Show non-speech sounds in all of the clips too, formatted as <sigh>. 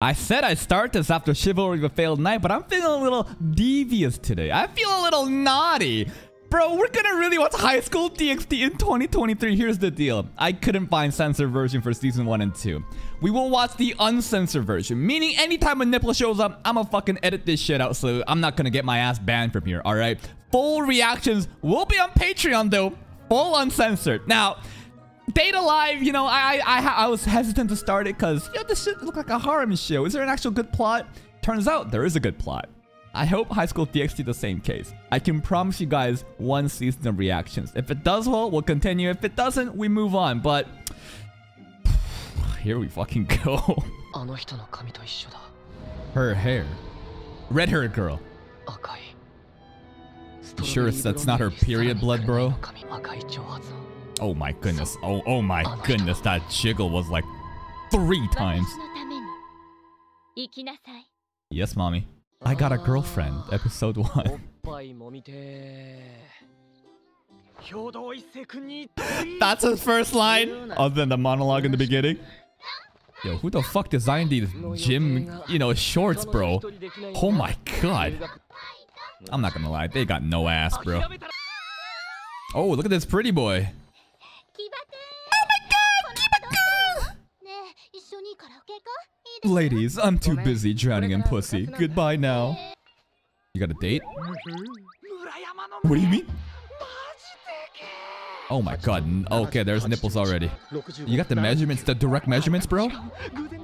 I said I'd start this after Chivalry of a Failed Knight, but I'm feeling a little devious today. I feel a little naughty. Bro, we're gonna really watch High School DxD in 2023. Here's the deal. I couldn't find censored version for season 1 and 2. We will watch the uncensored version, meaning anytime a nipple shows up, I'ma fucking edit this shit out so I'm not gonna get my ass banned from here, alright? Full reactions will be on Patreon though. Full uncensored. Now, Date A Live, you know, I I, I was hesitant to start it because, you know, this shit look like a harem show. Is there an actual good plot? Turns out there is a good plot. I hope High School DxD the same case. I can promise you guys one season of reactions. If it does well, we'll continue. If it doesn't, we move on. But <sighs> here we fucking <laughs> go. Her hair. Red hair girl. Sure, that's not her period blood, bro. Oh my goodness. Oh, oh my goodness. That jiggle was like three times. Yes, mommy. I got a girlfriend. Episode 1. <laughs> That's his first line. Other than the monologue in the beginning. Yo, who the fuck designed these gym, you know, shorts, bro? Oh my god. I'm not gonna lie. They got no ass, bro. Oh, look at this pretty boy. Ladies, I'm too busy drowning in pussy. Goodbye now. You got a date? What do you mean? Oh my god. Okay, there's nipples already. You got the measurements, the direct measurements, bro?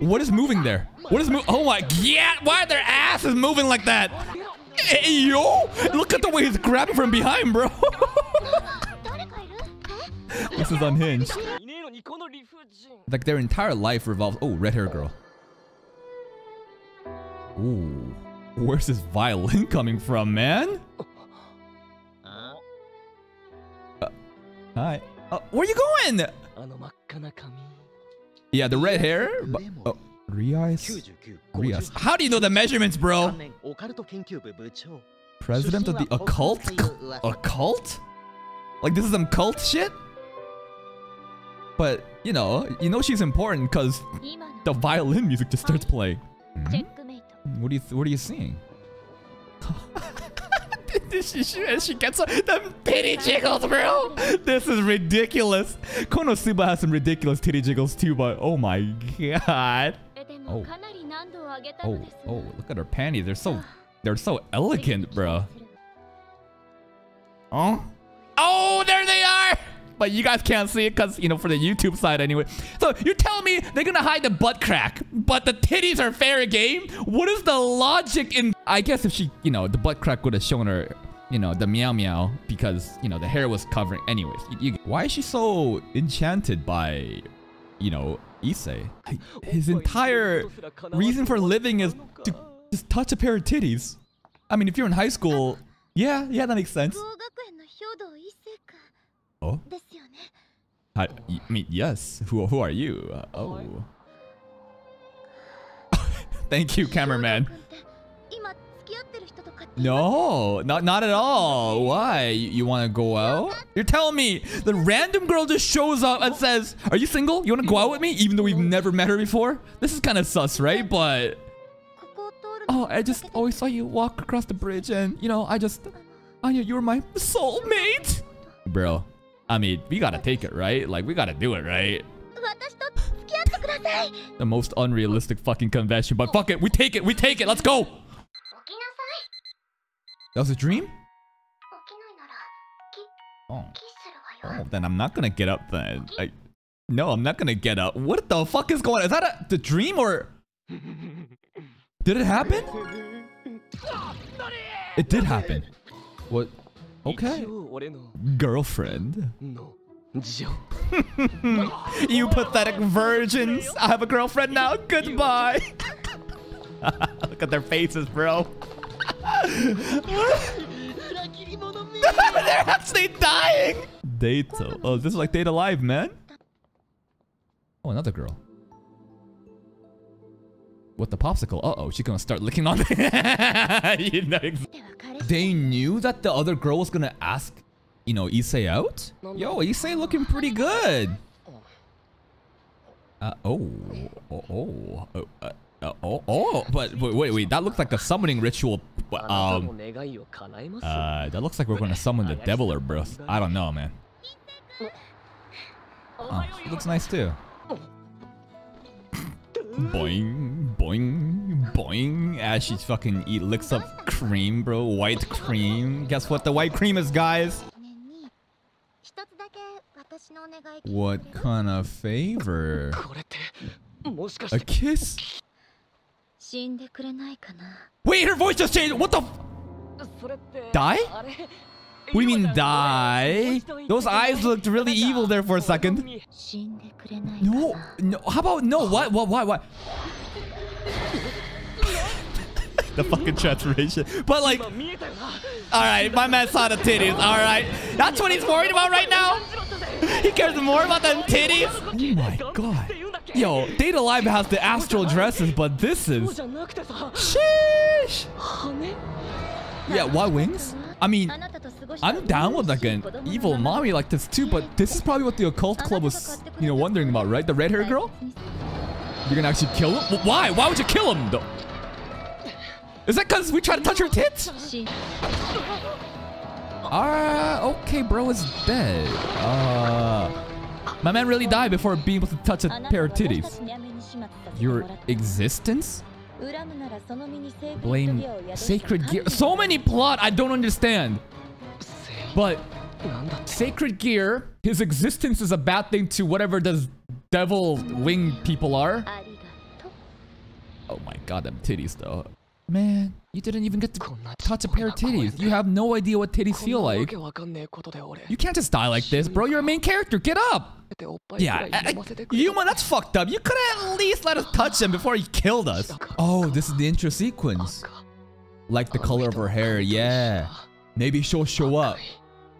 What is moving there? What is moving? Oh my... Yeah! Why their asses moving like that? Hey, yo! Look at the way he's grabbing from behind, bro! <laughs> This is unhinged. Like their entire life revolves- Oh, red hair girl. Ooh. Where's this violin coming from, man? Uh, hi. Uh, where are you going? Yeah, the red hair. But, oh, Rias. Rias. How do you know the measurements, bro? President of the occult? Occult? Like this is some cult shit? But, you know, you know she's important because the violin music just starts playing. -hmm. What are you what are you seeing? <laughs> she, she, and she gets the titty jiggles, bro. This is ridiculous. Konosuba has some ridiculous titty jiggles too, but oh my god. Oh. Oh, oh, look at her panties. They're so they're so elegant, bro. Oh? Oh, there they are! but you guys can't see it because, you know, for the YouTube side anyway. So you're telling me they're going to hide the butt crack, but the titties are fair game? What is the logic in... I guess if she, you know, the butt crack would have shown her you know, the meow meow because, you know, the hair was covering. Anyways, you, you, why is she so enchanted by, you know, Issei? His entire reason for living is to just touch a pair of titties. I mean, if you're in high school, yeah, yeah, that makes sense. Oh? I, I mean, yes. Who, who are you? Uh, oh. <laughs> Thank you, cameraman. No, not not at all. Why? You, you want to go out? You're telling me the random girl just shows up and says, "Are you single? You want to go out with me?" Even though we've never met her before. This is kind of sus, right? But oh, I just always saw you walk across the bridge, and you know, I just, I knew you were my soulmate, bro. I mean, we gotta take it, right? Like, we gotta do it, right? the most unrealistic fucking convention, but fuck it, we take it, we take it, let's go! That was a dream? Oh. oh, then I'm not gonna get up then. I, no, I'm not gonna get up. What the fuck is going on? Is that a, the dream or... Did it happen? It did happen. What? Okay girlfriend. No. <laughs> you pathetic virgins. I have a girlfriend now. Goodbye. <laughs> Look at their faces, bro. <laughs> They're actually dying. Data. Oh, this is like Date A Live, man. Oh, another girl. With the popsicle. Uh-oh, she's gonna start licking on <laughs> it. <laughs> you know they knew that the other girl was gonna ask, you know, Issei out? Yo, Issei looking pretty good. Uh, oh, oh, oh, oh, uh, oh, oh, but wait, wait, wait, that looks like a summoning ritual, uh, um, uh, that looks like we're gonna summon the devil or bro, I don't know, man. Oh, looks nice too. Boing, boing, boing. As she fucking eat, licks up cream, bro. White cream. Guess what the white cream is, guys? What kind of favor? A kiss? Wait, her voice just changed. What the? Die? What do you mean die? Those eyes looked really evil there for a second. No, no. How about no? What? What? What? What? <laughs> the fucking transformation. But like, all right, my man saw the titties. All right, that's what he's worried about right now. He cares more about them titties. Oh my god. Yo, Date A Live has the astral dresses, but this is. Sheesh. Yeah, why wings? I mean, I'm down with like an evil mommy like this too, but this is probably what the occult club was, you know, wondering about, right? The red-haired girl? You're gonna actually kill him? Why? Why would you kill him though? Is that because we tried to touch her tits? Ah, uh, okay, bro is dead. Uh, my man really died before being able to touch a pair of titties. Your existence? Blame Sacred Gear. So many plot I don't understand. But Sacred Gear, his existence is a bad thing to whatever those devil wing people are. Oh my god, them titties though. Man. You didn't even get to touch a pair of titties. You have no idea what titties feel like. You can't just die like this, bro. You're a main character. Get up. Yeah, I, I, Yuma, that's fucked up. You could have at least let us touch him before he killed us. Oh, this is the intro sequence. Like the color of her hair, yeah. Maybe she'll show up.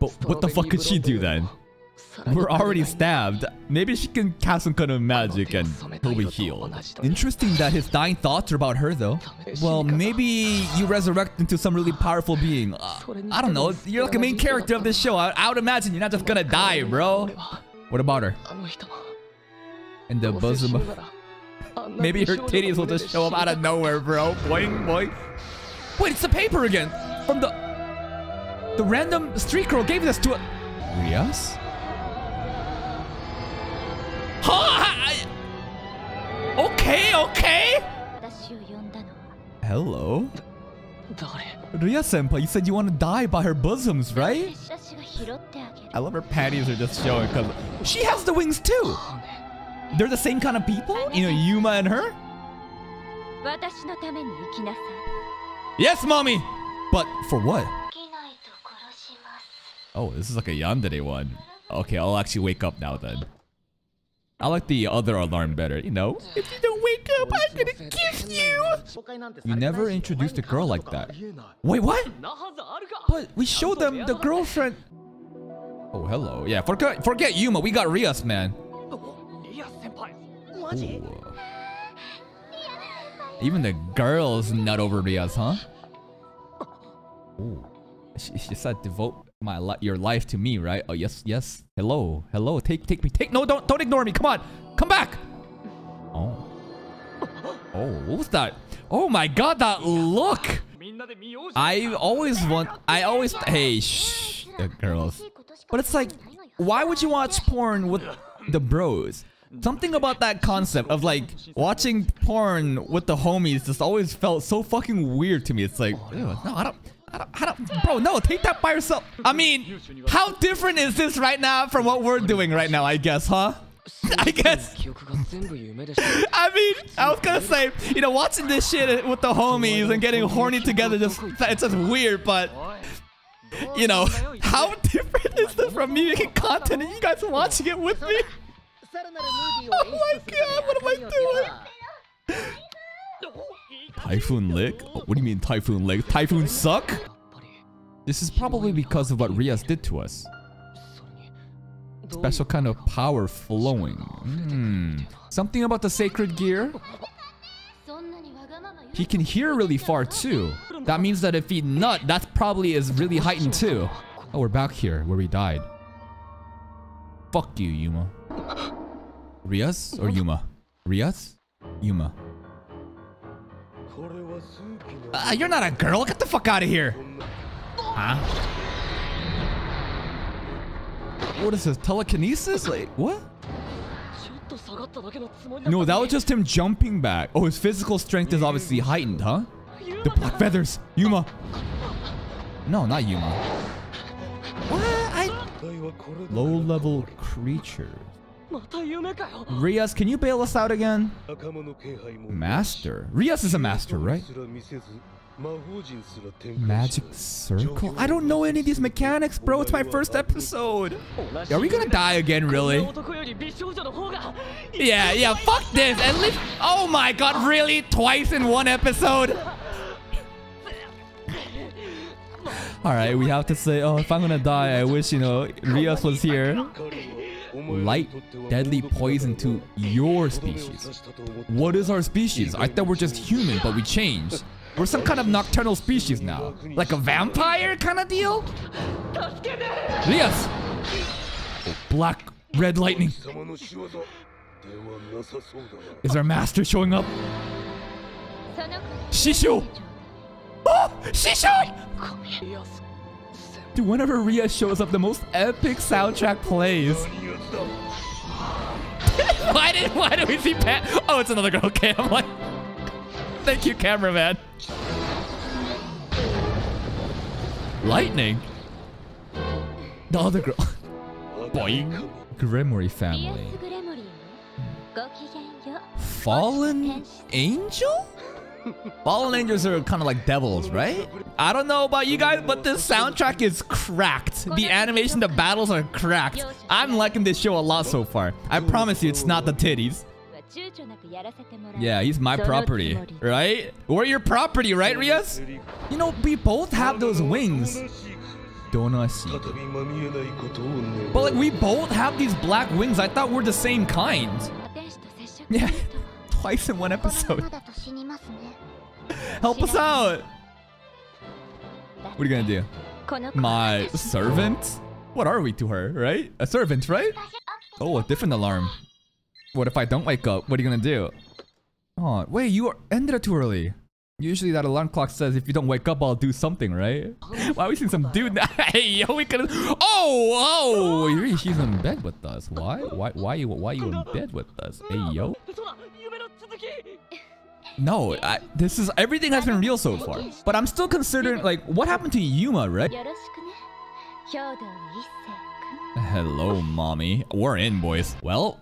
But what the fuck could she do then? We're already stabbed. Maybe she can cast some kind of magic and he'll be healed. Interesting that his dying thoughts are about her though. Well, maybe you resurrect into some really powerful being. Uh, I don't know. You're like a main character of this show. I, I would imagine you're not just gonna die, bro. What about her? In the bosom of... Maybe her titties will just show up out of nowhere, bro. Boing, boing. Wait, it's the paper again! From the... The random street girl gave this to a... Rias? okay, okay? Hello? Ria senpai, you said you want to die by her bosoms, right? I love her panties are just showing because she has the wings too! They're the same kind of people? You know, Yuma and her? Yes, mommy! But for what? Oh, this is like a yandere one. Okay, I'll actually wake up now then. I like the other alarm better, you know? If you do I'm gonna kiss you. You never introduced a girl like that. Wait, what? But we showed them the girlfriend. Oh, hello. Yeah, forget, forget Yuma. We got Rias, man. Ooh. Even the girls nut over Rias, huh? Ooh. She, she said, devote my li your life to me, right? Oh, yes, yes. Hello, hello. Take, take me. Take. No, don't, don't ignore me. Come on. Come back. Oh, what was that? Oh my god, that look! I always want... I always... Hey, shh, uh, girls. But it's like, why would you watch porn with the bros? Something about that concept of like watching porn with the homies just always felt so fucking weird to me. It's like, no, I don't, I don't, I don't, bro, no, take that by yourself. I mean, how different is this right now from what we're doing right now, I guess, huh? I guess. <laughs> <laughs> I mean, I was gonna say, you know, watching this shit with the homies and getting horny together, just it's just weird, but you know, <laughs> how different is this from me making content and you guys watching it with me? Oh my god, what am I doing? Typhoon lick? What do you mean typhoon lick? Typhoon suck? This is probably because of what Rias did to us. Special kind of power flowing. Mm. Something about the sacred gear. He can hear really far too. That means that if he nut, that probably is really heightened too. Oh, we're back here where we died. Fuck you, Yuma. Rias or Yuma? Rias? Yuma. Uh, you're not a girl. Get the fuck out of here. Huh? What is this? Telekinesis? Like, what? No, that was just him jumping back. Oh, his physical strength is obviously heightened, huh? The black feathers. Yuma. No, not Yuma. What? I... Low-level creature. Rias, can you bail us out again? Master. Rias is a master, right? Magic circle? I don't know any of these mechanics, bro. It's my first episode. Are we gonna die again, really? Yeah, yeah, fuck this. At least... Oh my god, really? Twice in one episode? Alright, we have to say, oh, if I'm gonna die, I wish, you know, Rias was here. Light, deadly poison to your species. What is our species? I thought we're just human, but we changed. We're some kind of nocturnal species now. Like a vampire kind of deal? Yes! Black red lightning. Is our master showing up? Shishu! Oh! Shishu! Dude, whenever Ria shows up, the most epic soundtrack plays. <laughs> why did why do we see Pat? Oh, it's another girl. Okay, I'm like. Thank you, cameraman. Lightning? The other girl. <laughs> Boing. Gremory family. Fallen angel? Fallen angels are kind of like devils, right? I don't know about you guys, but this soundtrack is cracked. The animation, the battles are cracked. I'm liking this show a lot so far. I promise you, it's not the titties. Yeah, he's my property, right? We're your property, right, Rias? You know, we both have those wings. But like, we both have these black wings. I thought we're the same kind. Yeah, <laughs> twice in one episode. Help us out. What are you gonna do? My servant? What are we to her, right? A servant, right? Oh, a different alarm. What if I don't wake up? What are you gonna do? Oh, wait, you ended it too early. Usually that alarm clock says if you don't wake up, I'll do something, right? Oh, why are we seeing some dude now? <laughs> hey, yo, we could Oh, oh! She's in bed with us. Why? Why, why, you, why are you in bed with us? Hey, yo. No, I, this is... Everything has been real so far. But I'm still considering, like, what happened to Yuma, right? Hello, mommy. We're in, boys. Well,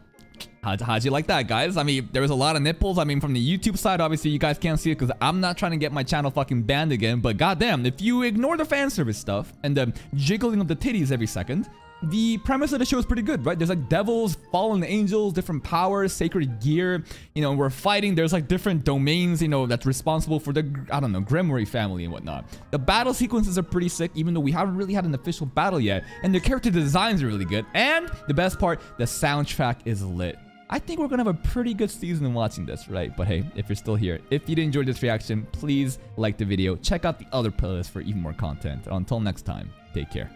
how'd, how'd you like that, guys? I mean, there was a lot of nipples. I mean, from the YouTube side, obviously, you guys can't see it because I'm not trying to get my channel fucking banned again. But goddamn, if you ignore the fan service stuff and the jiggling of the titties every second, the premise of the show is pretty good, right? There's like devils, fallen angels, different powers, sacred gear. You know, we're fighting. There's like different domains, you know, that's responsible for the, I don't know, Gremory family and whatnot. The battle sequences are pretty sick, even though we haven't really had an official battle yet. And the character designs are really good. And the best part, the soundtrack is lit. I think we're gonna have a pretty good season watching this, right? But hey, if you're still here, if you did enjoy this reaction, please like the video. Check out the other playlists for even more content. Until next time, take care.